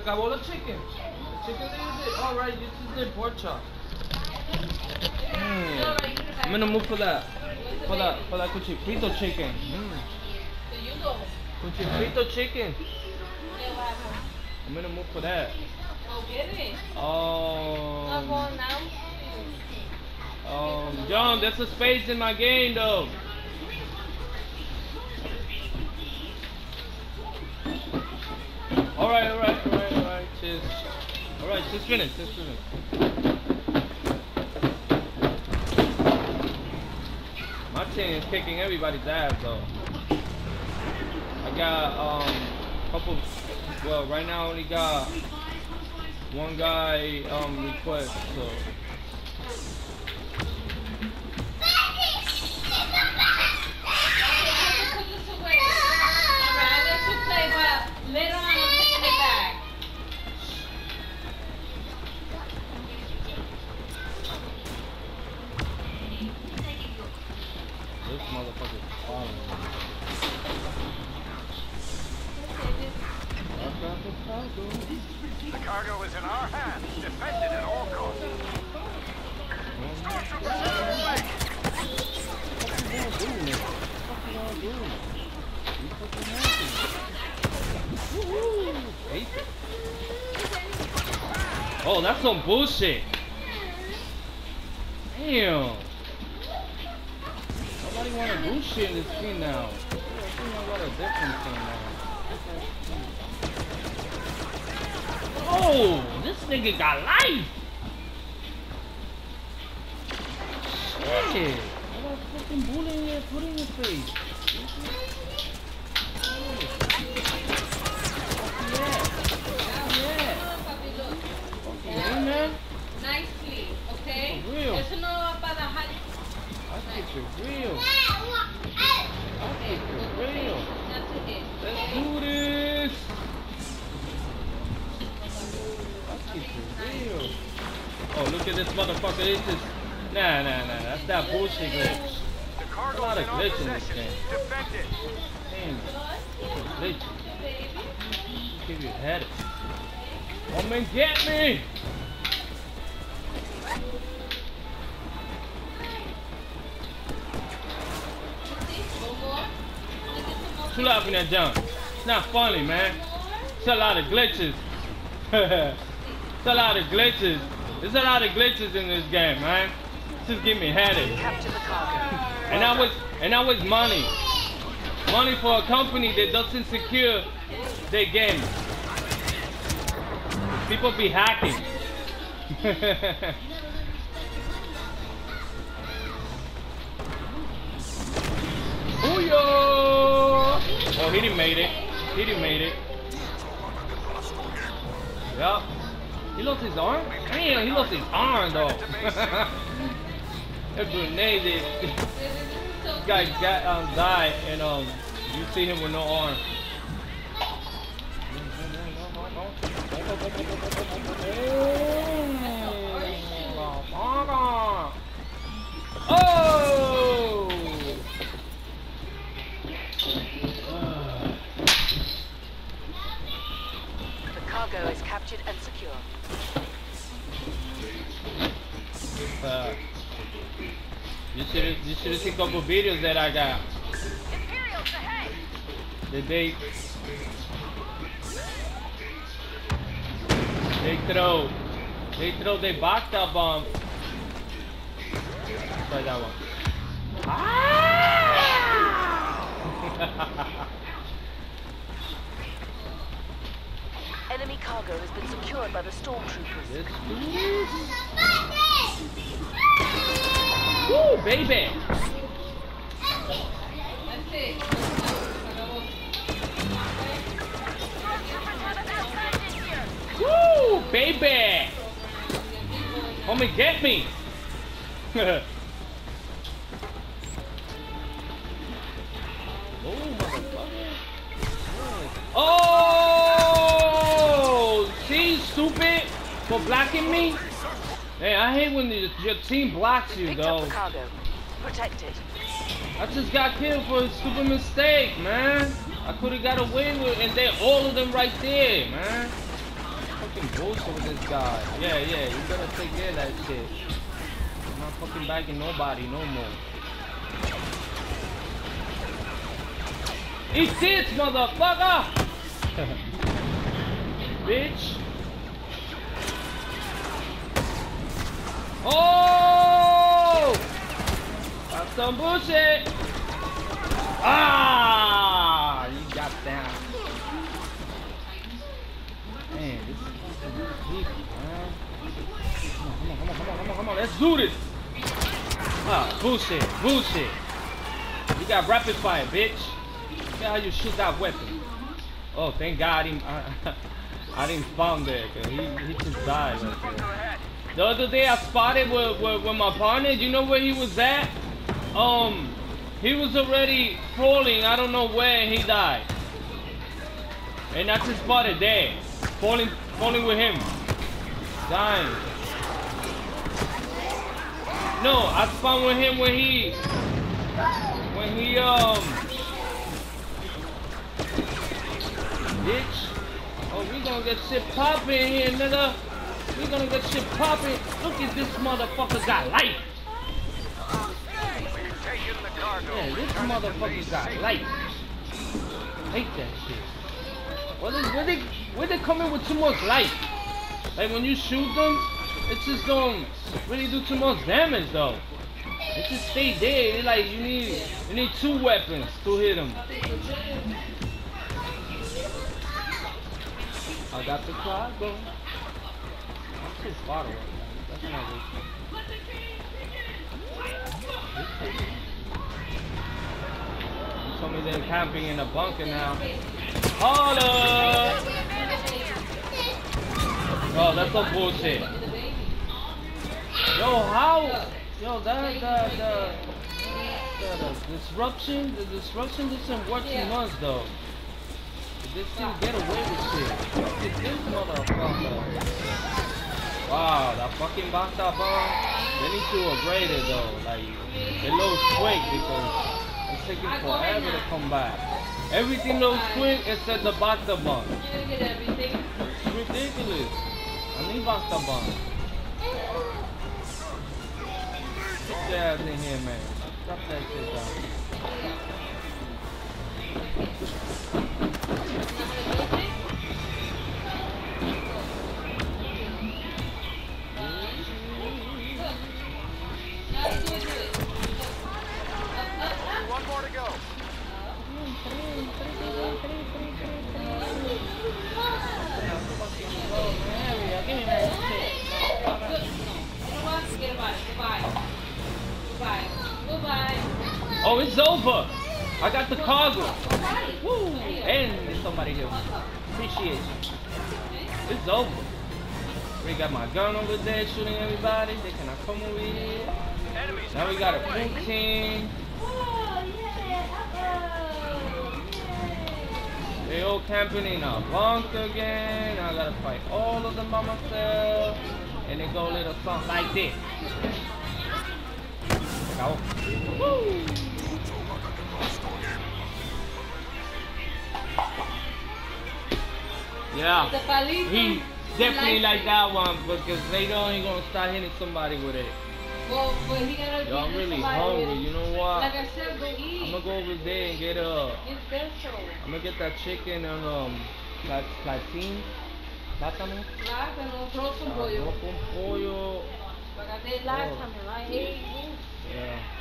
Acabó the chicken. Chicken is it. All right, this is the pork chop. Mm. I'm the mood for that. For that, for that cuchifrito chicken. Mm. Cuchifrito chicken. I'm the mood for that. Oh. Um, John, there's a space in my game though. Alright, alright, alright, alright, Alright, just finish, just finish. My team is kicking everybody's ass though. I got um couple well right now I only got one guy um request so Put this away. Alright, I'll let you play, but later on I'm taking it back. this motherfucker's following me. The cargo is in our hands. Defend it at all costs. Stormtroopers on the way. Oh, that's some bullshit. Damn. Nobody wanna do shit in this team now. Oh, this nigga got life. Shit. Fucking bullet in your face. Papi, look. Yeah, man. Nicely, okay? For real. Eso no va para dejar. I keep it real. I Okay, keep good, it okay. real. Not too big. Let's do this. I keep it real. Oh, look at this motherfucker. This is. Nah, nah, nah. That's that bullshit glitch. The cargo A lot of in glitch in this game. Damn. It's a glitch. Give you a headache. Come and get me. One more. Wanna get some more? You laughing at John? It's not funny, man. It's a lot of glitches. it's a lot of glitches. There's a lot of glitches in this game, man. Just give me a headache. Capture the cargo. And that was and that was money. Money for a company that doesn't secure their game. People be hacking. Booyah! Oh, he didn't made it. He didn't made it. Yup. He lost his arm? Damn, he lost his arm though. that grenade is So guy got um died and um you see him with no arm. Oh! Cargo is captured and secure. Uh, you should you should seen a couple videos that I got. Imperials ahead! That they they throw they throw their box up bomb. Try that one. Ah! cargo has been secured by the stormtroopers. Let's. Woo, baby. That's. Woo, baby. Come and get me. oh, motherfucker. Oh, for blocking me. Hey, I hate when your, your team blocks you, Picked though. up the cargo. Protect it. I just got killed for a stupid mistake, man. I could have got away with and they all of them right there, man. fucking bullshit with this guy. Yeah, yeah, you better take care of that shit. I'm not fucking bagging nobody no more. Eat this, motherfucker! Bitch. Oh! That's some bullshit. Ah! You got down. Man, this is people, man. Come on, come on, come on, come on, come on. Let's do this. Ah, bullshit, bullshit. You got rapid fire, bitch. Look how you shoot that weapon. Oh, thank God I didn't, I, I didn't there, cause he, he just died right there. The other day I spotted with, with, with my partner, you know where he was at? Um, he was already falling, I don't know where, he died. And I just spotted there, falling, falling with him, dying. No, I spawned with him when he, when he, um, bitch. Oh, we gonna get shit poppin' here, nigga. We gonna get shit popping. Look at this motherfucker got. We're cargo. Yeah, this motherfucker got life. Hate that shit. What is, where they, where they coming with too much life? Like when you shoot them, it just don't really do too much damage though. It just stay. It's like you need, you need two weapons to hit them. I got the cargo. Too far away. That's not good. You told me they're camping in a bunker now. Hold up! Oh, that's some bullshit. Yo, how? Yo, that, the, the, the, the disruption, the disruption doesn't work too much though. This thing get away with shit. Look at this motherfucker. Wow, that fucking Bacta bomb. They need to upgrade it though. Like, it looks quick because it's taking forever to come back. Everything looks quick except the Bacta bomb. It's ridiculous. I need Bacta bomb. Get your ass in here, man. I got the cargo. Woo! And there's somebody here. Appreciate you. It's over. We got my gun over there shooting everybody. They cannot come over here. Now we got a blue team. They all camping in a bunker again. I gotta fight all of them by myself. And they go a little something like this. Go. Woo! Yeah. He definitely like that one because later on he gonna start hitting somebody with it. Well, but he gotta Yo, I'm really hungry. You know what? Like I said, go eat. I'm gonna go over there and get a. It's special. I'm gonna get that chicken and um, pla- platín, plátano, Plátano, pollo. arroz con pollo. Like I did last time, and I hate you. Yeah.